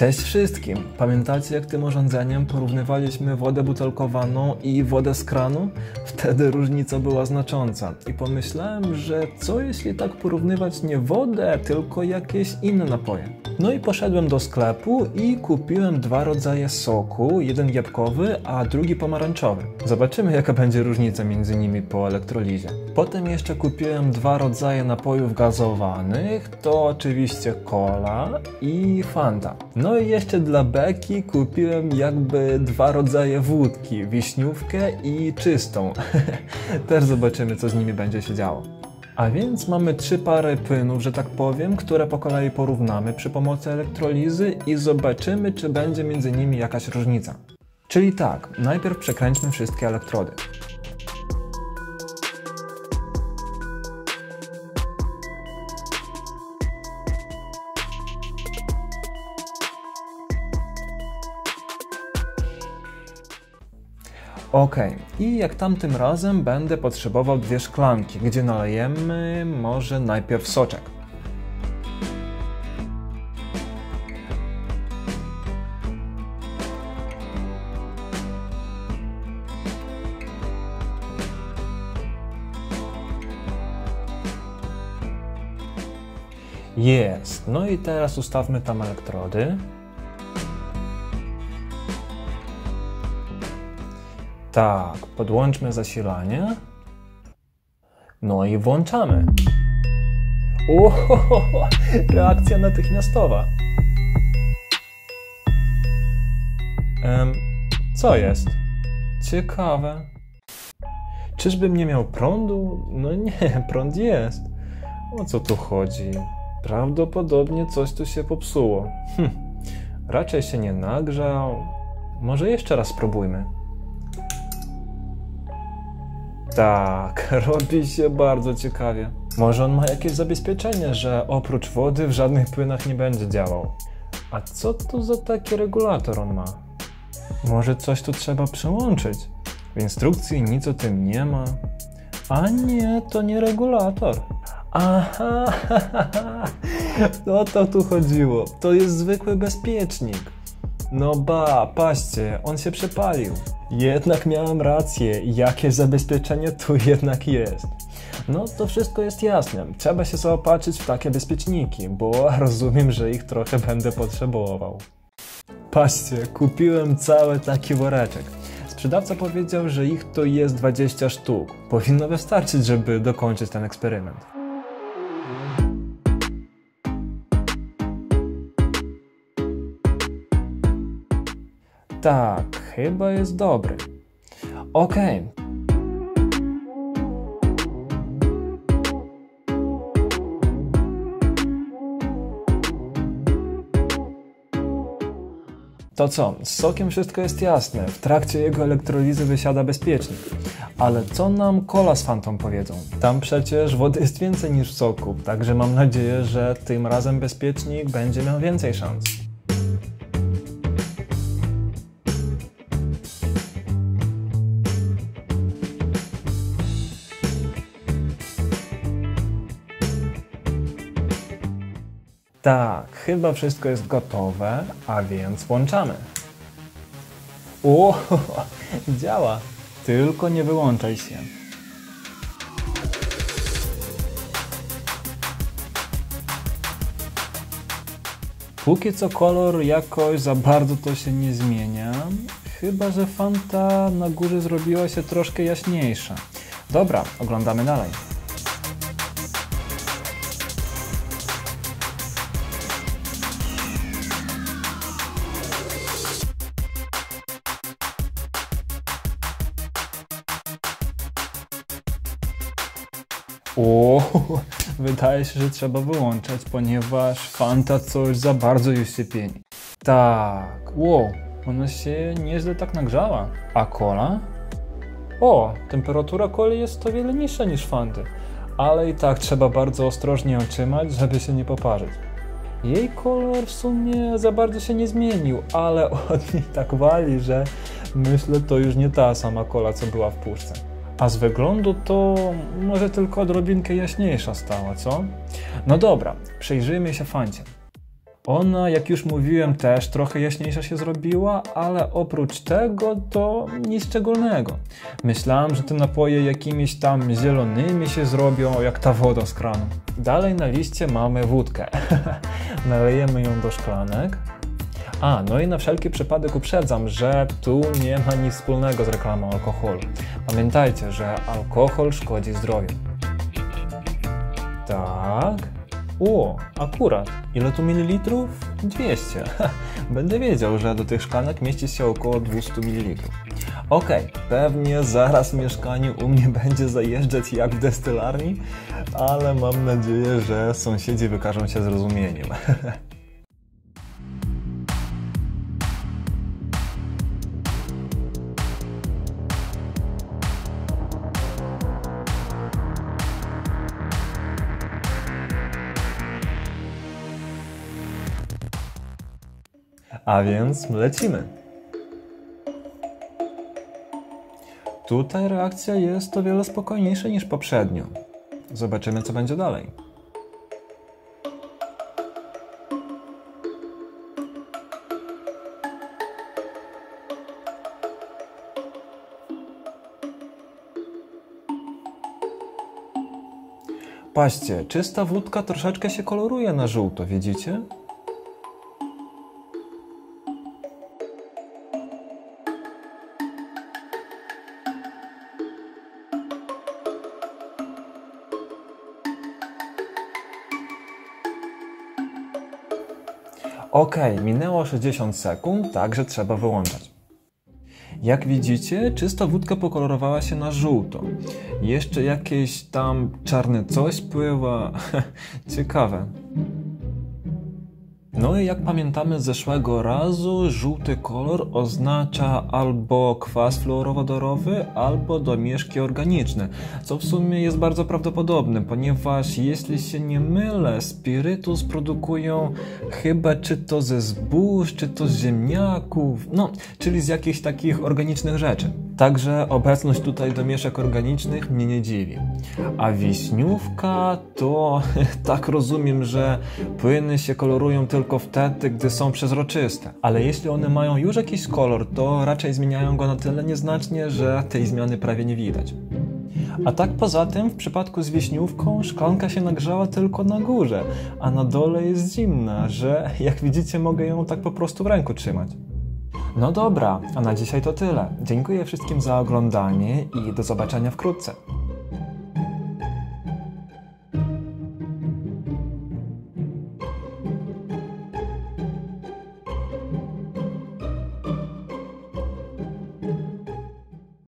Cześć wszystkim! Pamiętacie jak tym urządzeniem porównywaliśmy wodę butelkowaną i wodę z kranu? Wtedy różnica była znacząca i pomyślałem, że co jeśli tak porównywać nie wodę, tylko jakieś inne napoje. No i poszedłem do sklepu i kupiłem dwa rodzaje soku, jeden jabłkowy, a drugi pomarańczowy. Zobaczymy jaka będzie różnica między nimi po elektrolizie. Potem jeszcze kupiłem dwa rodzaje napojów gazowanych, to oczywiście cola i fanta. No i jeszcze dla beki kupiłem jakby dwa rodzaje wódki, wiśniówkę i czystą. Też zobaczymy co z nimi będzie się działo. A więc mamy trzy pary płynów, że tak powiem, które po kolei porównamy przy pomocy elektrolizy i zobaczymy, czy będzie między nimi jakaś różnica. Czyli tak, najpierw przekręćmy wszystkie elektrody. Ok, i jak tamtym razem będę potrzebował dwie szklanki, gdzie nalejemy może najpierw soczek. Jest. No i teraz ustawmy tam elektrody. Tak, podłączmy zasilanie. No i włączamy. Ohohoho, reakcja natychmiastowa. Em, co jest? Ciekawe. Czyżbym nie miał prądu? No nie, prąd jest. O co tu chodzi? Prawdopodobnie coś tu się popsuło. Hm, raczej się nie nagrzał. Może jeszcze raz spróbujmy. Tak, robi się bardzo ciekawie. Może on ma jakieś zabezpieczenie, że oprócz wody w żadnych płynach nie będzie działał. A co to za taki regulator on ma? Może coś tu trzeba przełączyć? W instrukcji nic o tym nie ma. A nie, to nie regulator. Aha, o to tu chodziło. To jest zwykły bezpiecznik. No ba, patrzcie, on się przepalił. Jednak miałem rację, jakie zabezpieczenie tu jednak jest. No to wszystko jest jasne. Trzeba się zaopatrzyć w takie bezpieczniki, bo rozumiem, że ich trochę będę potrzebował. Patrzcie, kupiłem cały taki woreczek. Sprzedawca powiedział, że ich to jest 20 sztuk. Powinno wystarczyć, żeby dokończyć ten eksperyment. Tak, chyba jest dobry. Okej. To co, z sokiem wszystko jest jasne. W trakcie jego elektrolizy wysiada bezpiecznik. Ale co nam kola z powiedzą? Tam przecież wody jest więcej niż w soku, także mam nadzieję, że tym razem bezpiecznik będzie miał więcej szans. Tak, chyba wszystko jest gotowe, a więc włączamy. O, działa. Tylko nie wyłączaj się. Póki co kolor jakoś za bardzo to się nie zmienia. Chyba, że fanta na górze zrobiła się troszkę jaśniejsza. Dobra, oglądamy dalej. O, wydaje się, że trzeba wyłączać, ponieważ Fanta coś za bardzo już się pieni. Tak, wow, ona się nieźle tak nagrzała. A kola? O, temperatura coli jest o wiele niższa niż Fanty, ale i tak trzeba bardzo ostrożnie ją trzymać, żeby się nie poparzyć. Jej kolor w sumie za bardzo się nie zmienił, ale od niej tak wali, że myślę to już nie ta sama kola, co była w puszce. A z wyglądu to może tylko odrobinkę jaśniejsza stała, co? No dobra, przyjrzyjmy się fancie. Ona, jak już mówiłem, też trochę jaśniejsza się zrobiła, ale oprócz tego to nic szczególnego. Myślałem, że te napoje jakimiś tam zielonymi się zrobią, jak ta woda z kranu. Dalej na liście mamy wódkę. Nalejemy ją do szklanek. A, no i na wszelki przypadek uprzedzam, że tu nie ma nic wspólnego z reklamą alkoholu. Pamiętajcie, że alkohol szkodzi zdrowiu. Tak. O, akurat. Ile tu mililitrów? 200. Będę wiedział, że do tych szklanek mieści się około 200 ml. Okej, okay, pewnie zaraz mieszkanie u mnie będzie zajeżdżać jak w destylarni, ale mam nadzieję, że sąsiedzi wykażą się zrozumieniem. A więc lecimy. Tutaj reakcja jest o wiele spokojniejsza niż poprzednio. Zobaczymy, co będzie dalej. Patrzcie, czysta wódka troszeczkę się koloruje na żółto, widzicie? Ok, minęło 60 sekund, także trzeba wyłączać. Jak widzicie, czysta wódka pokolorowała się na żółto. Jeszcze jakieś tam czarne coś pływa. Ciekawe. No i jak pamiętamy z zeszłego razu, żółty kolor oznacza albo kwas fluorowodorowy, albo domieszki organiczne, co w sumie jest bardzo prawdopodobne, ponieważ jeśli się nie mylę, spirytus produkują chyba czy to ze zbóż, czy to z ziemniaków, no, czyli z jakichś takich organicznych rzeczy. Także obecność tutaj domieszek organicznych mnie nie dziwi. A wiśniówka to tak rozumiem, że płyny się kolorują tylko wtedy, gdy są przezroczyste. Ale jeśli one mają już jakiś kolor, to raczej zmieniają go na tyle nieznacznie, że tej zmiany prawie nie widać. A tak poza tym, w przypadku z wiśniówką, szklanka się nagrzała tylko na górze, a na dole jest zimna, że jak widzicie mogę ją tak po prostu w ręku trzymać. No dobra, a na dzisiaj to tyle. Dziękuję wszystkim za oglądanie i do zobaczenia wkrótce.